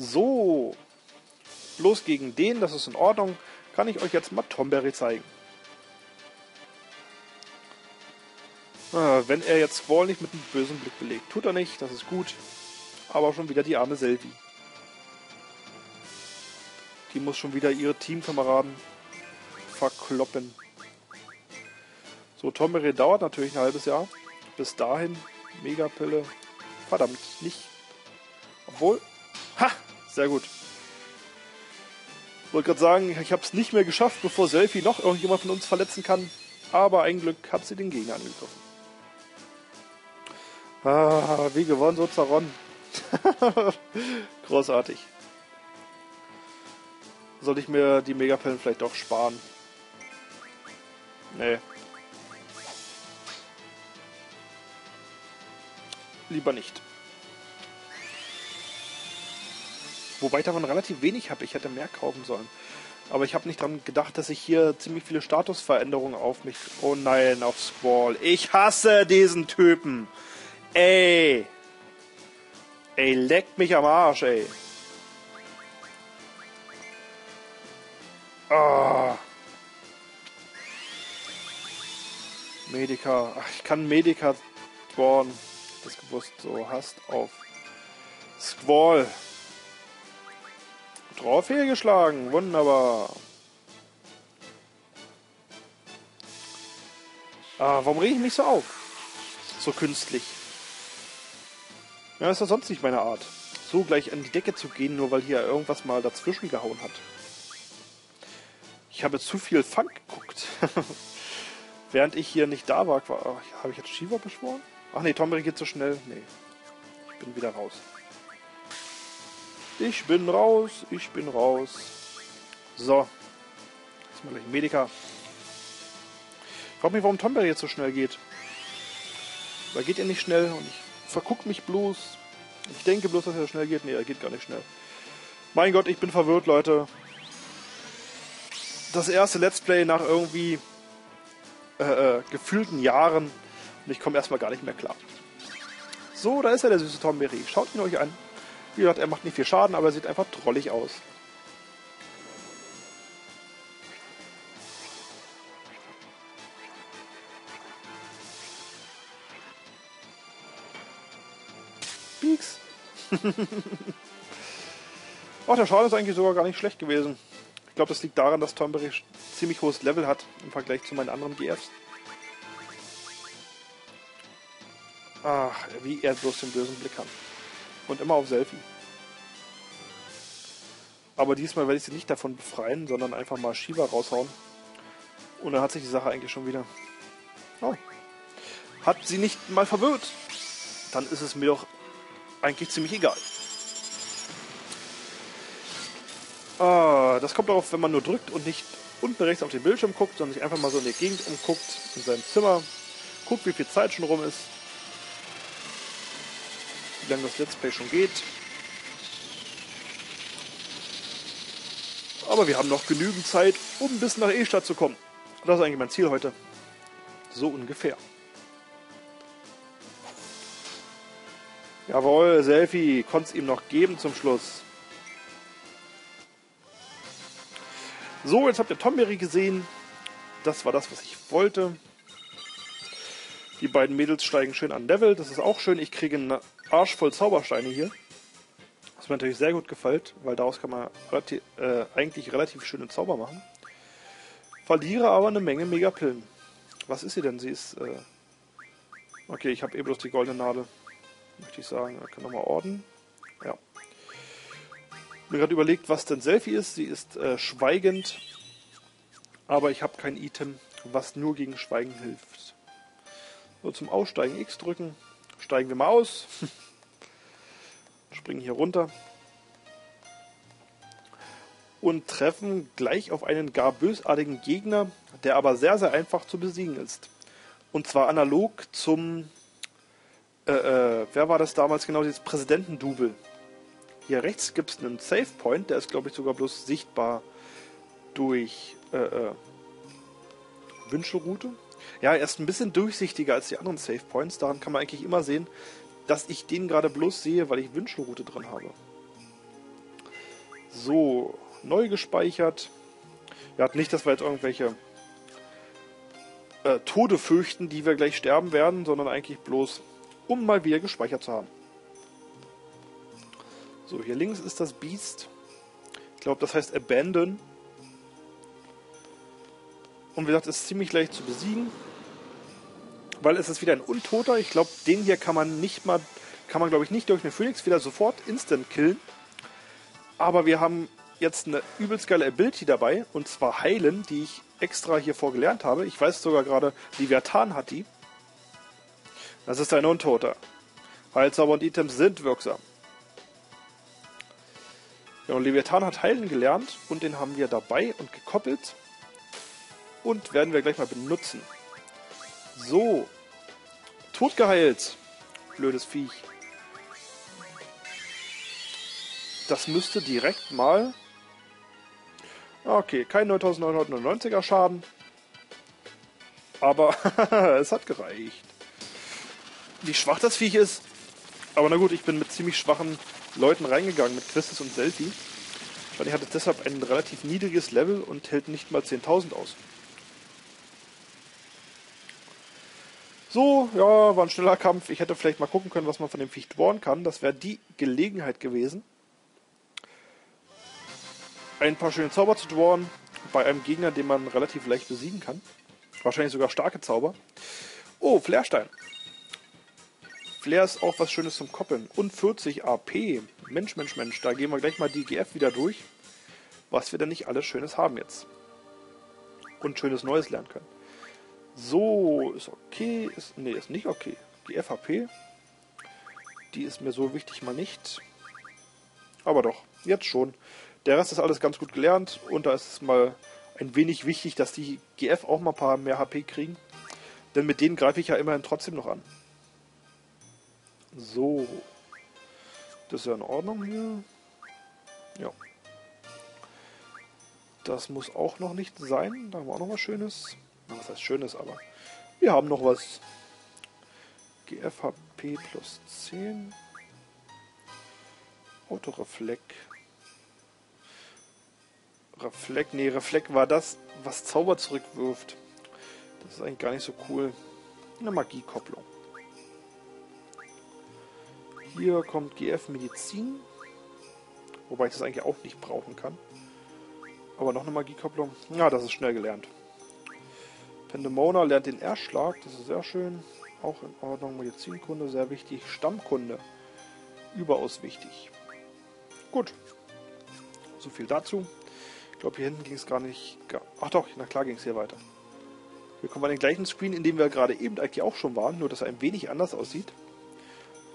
So. Bloß gegen den, das ist in Ordnung, kann ich euch jetzt mal Tomberry zeigen. Wenn er jetzt Squall nicht mit einem bösen Blick belegt. Tut er nicht, das ist gut. Aber schon wieder die arme Selvi. Die muss schon wieder ihre Teamkameraden verkloppen. So, Tomberry dauert natürlich ein halbes Jahr. Bis dahin, Megapille. Verdammt, nicht. Obwohl. Ha! Sehr gut. Wollte gerade sagen, ich habe es nicht mehr geschafft, bevor Selfie noch irgendjemand von uns verletzen kann. Aber ein Glück hat sie den Gegner angegriffen. Ah, wie gewonnen, so zerronnen. Großartig. Soll ich mir die Megapellen vielleicht doch sparen? Nee. Lieber nicht. Wobei ich davon relativ wenig habe. Ich hätte mehr kaufen sollen. Aber ich habe nicht dran gedacht, dass ich hier ziemlich viele Statusveränderungen auf mich... Oh nein, auf Squall. Ich hasse diesen Typen. Ey. Ey, leckt mich am Arsch, ey. Ah. Medica. Ach, ich kann Medica spawnen. Das gewusst. So, hast auf. Squall. Trophäe geschlagen. Wunderbar. Ah, warum rege ich mich so auf? So künstlich. Ja, ist ja sonst nicht meine Art. So gleich an die Decke zu gehen, nur weil hier irgendwas mal dazwischen gehauen hat. Ich habe zu viel Funk geguckt. Während ich hier nicht da war, war habe ich jetzt Shiva beschworen? Ach nee, Tomberry geht so schnell. Nee. Ich bin wieder raus. Ich bin raus, ich bin raus. So. Jetzt mal gleich Medica. Ich frage mich, warum Tomberry jetzt so schnell geht. Da geht er nicht schnell und ich verguck mich bloß. Ich denke bloß, dass er schnell geht. Nee, er geht gar nicht schnell. Mein Gott, ich bin verwirrt, Leute. Das erste Let's Play nach irgendwie äh, äh, gefühlten Jahren und ich komme erstmal gar nicht mehr klar. So, da ist er, der süße Tomberry. Schaut ihn euch an. Wie gesagt, er macht nicht viel Schaden, aber er sieht einfach trollig aus. Pieks. Ach, der Schaden ist eigentlich sogar gar nicht schlecht gewesen. Ich glaube, das liegt daran, dass Tomberry ziemlich hohes Level hat im Vergleich zu meinen anderen GFs. Ach, wie er bloß den bösen Blick hat. Und immer auf Selfie. Aber diesmal werde ich sie nicht davon befreien, sondern einfach mal Shiva raushauen. Und dann hat sich die Sache eigentlich schon wieder... Oh. Hat sie nicht mal verwirrt. Dann ist es mir doch eigentlich ziemlich egal. Ah, das kommt darauf, wenn man nur drückt und nicht unten rechts auf den Bildschirm guckt, sondern sich einfach mal so in die Gegend umguckt, in seinem Zimmer, guckt, wie viel Zeit schon rum ist, wie lange das Let's Play schon geht. Aber wir haben noch genügend Zeit, um bis nach E-Stadt zu kommen. Das ist eigentlich mein Ziel heute. So ungefähr. Jawohl, Selfie, konnte es ihm noch geben zum Schluss. So, jetzt habt ihr Tomberry gesehen. Das war das, was ich wollte. Die beiden Mädels steigen schön an Level. Das ist auch schön. Ich kriege einen Arsch voll Zaubersteine hier. Was mir natürlich sehr gut gefällt, weil daraus kann man relativ, äh, eigentlich relativ schöne Zauber machen. Verliere aber eine Menge Megapillen. Was ist sie denn? Sie ist... Äh okay, ich habe eh bloß die goldene Nadel. Möchte ich sagen. Ich kann nochmal ordnen. Ja. Mir gerade überlegt, was denn Selfie ist. Sie ist äh, schweigend. Aber ich habe kein Item, was nur gegen Schweigen hilft. So, zum Aussteigen X drücken. Steigen wir mal aus. Springen hier runter. Und treffen gleich auf einen gar bösartigen Gegner, der aber sehr, sehr einfach zu besiegen ist. Und zwar analog zum, äh, äh, wer war das damals genau, dieses Präsidentendouble. Hier rechts gibt es einen Save Point, der ist glaube ich sogar bloß sichtbar durch äh, äh, Wünschelroute. Ja, er ist ein bisschen durchsichtiger als die anderen Save Points. Daran kann man eigentlich immer sehen, dass ich den gerade bloß sehe, weil ich Wünschelroute drin habe. So, neu gespeichert. Ja, nicht, dass wir jetzt irgendwelche äh, Tode fürchten, die wir gleich sterben werden, sondern eigentlich bloß, um mal wieder gespeichert zu haben. So, hier links ist das Beast. Ich glaube, das heißt Abandon. Und wie gesagt, ist ziemlich leicht zu besiegen. Weil es ist wieder ein Untoter. Ich glaube, den hier kann man nicht mal, kann man glaube ich nicht durch eine Phoenix wieder sofort instant killen. Aber wir haben jetzt eine übelst geile Ability dabei. Und zwar Heilen, die ich extra hiervor gelernt habe. Ich weiß sogar gerade, Leviathan hat die. Das ist ein Untoter. Heilzauber und Items sind wirksam. Ja, und Leviathan hat Heilen gelernt und den haben wir dabei und gekoppelt. Und werden wir gleich mal benutzen. So. Tot geheilt. Blödes Viech. Das müsste direkt mal... Okay, kein 9999er Schaden. Aber es hat gereicht. Wie schwach das Viech ist. Aber na gut, ich bin mit ziemlich schwachen Leuten reingegangen, mit Christus und Selfie. Wahrscheinlich hat es deshalb ein relativ niedriges Level und hält nicht mal 10.000 aus. So, ja, war ein schneller Kampf. Ich hätte vielleicht mal gucken können, was man von dem Viech dwarren kann. Das wäre die Gelegenheit gewesen. Ein paar schöne Zauber zu dwarren bei einem Gegner, den man relativ leicht besiegen kann. Wahrscheinlich sogar starke Zauber. Oh, Flairstein. Flair ist auch was Schönes zum Koppeln. Und 40 AP. Mensch, Mensch, Mensch. Da gehen wir gleich mal die GF wieder durch. Was wir denn nicht alles Schönes haben jetzt. Und Schönes Neues lernen können. So, ist okay. Ist, nee, ist nicht okay. Die FHP. Die ist mir so wichtig mal nicht. Aber doch, jetzt schon. Der Rest ist alles ganz gut gelernt. Und da ist es mal ein wenig wichtig, dass die GF auch mal ein paar mehr HP kriegen. Denn mit denen greife ich ja immerhin trotzdem noch an. So. Das ist ja in Ordnung hier. Ja. Das muss auch noch nicht sein. Da haben wir auch noch was Schönes. Was heißt Schönes, aber wir haben noch was. GFHP plus 10. Autorefleck. Refleck, nee, Refleck war das, was Zauber zurückwirft. Das ist eigentlich gar nicht so cool. Eine Magiekopplung. Hier kommt GF Medizin. Wobei ich das eigentlich auch nicht brauchen kann. Aber noch eine Magiekopplung. Ja, das ist schnell gelernt. Pendemona lernt den Erschlag, das ist sehr schön. Auch in Ordnung. Medizinkunde, sehr wichtig. Stammkunde, überaus wichtig. Gut. So viel dazu. Ich glaube, hier hinten ging es gar nicht. Ach doch, na klar ging es hier weiter. Wir kommen an den gleichen Screen, in dem wir gerade eben eigentlich auch schon waren, nur dass er ein wenig anders aussieht.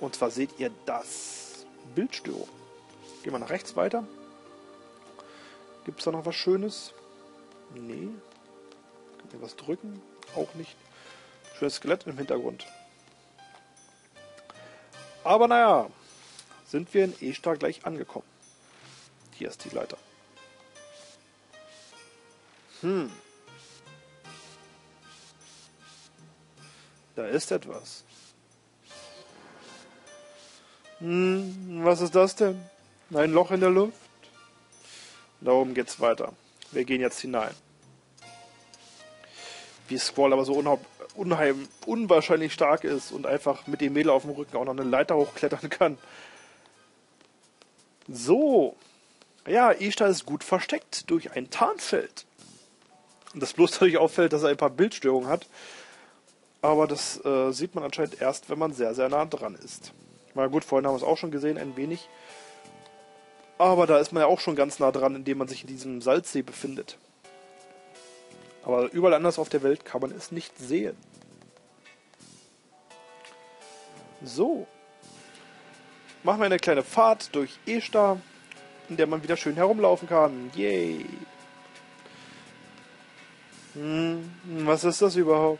Und zwar seht ihr das. Bildstörung. Gehen wir nach rechts weiter. Gibt es da noch was Schönes? Nee. Kann wir was drücken? Auch nicht. Schönes Skelett im Hintergrund. Aber naja, sind wir in E-Star gleich angekommen. Hier ist die Leiter. Hm. Da ist etwas. Hm, was ist das denn? Ein Loch in der Luft? Da oben geht's weiter. Wir gehen jetzt hinein. Wie Squall aber so unheim, unwahrscheinlich stark ist und einfach mit dem Mädel auf dem Rücken auch noch eine Leiter hochklettern kann. So. Ja, Ishtar ist gut versteckt durch ein Tarnfeld. Das bloß dadurch auffällt, dass er ein paar Bildstörungen hat. Aber das äh, sieht man anscheinend erst, wenn man sehr, sehr nah dran ist. Na gut, vorhin haben wir es auch schon gesehen, ein wenig. Aber da ist man ja auch schon ganz nah dran, indem man sich in diesem Salzsee befindet. Aber überall anders auf der Welt kann man es nicht sehen. So. Machen wir eine kleine Fahrt durch Esta, in der man wieder schön herumlaufen kann. Yay! Hm, was ist das überhaupt?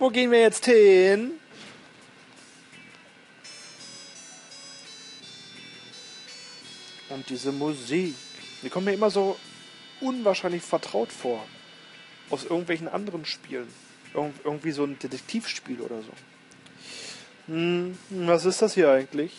Wo gehen wir jetzt hin? Und diese Musik, die kommt mir immer so unwahrscheinlich vertraut vor. Aus irgendwelchen anderen Spielen. Irg irgendwie so ein Detektivspiel oder so. Hm, was ist das hier eigentlich?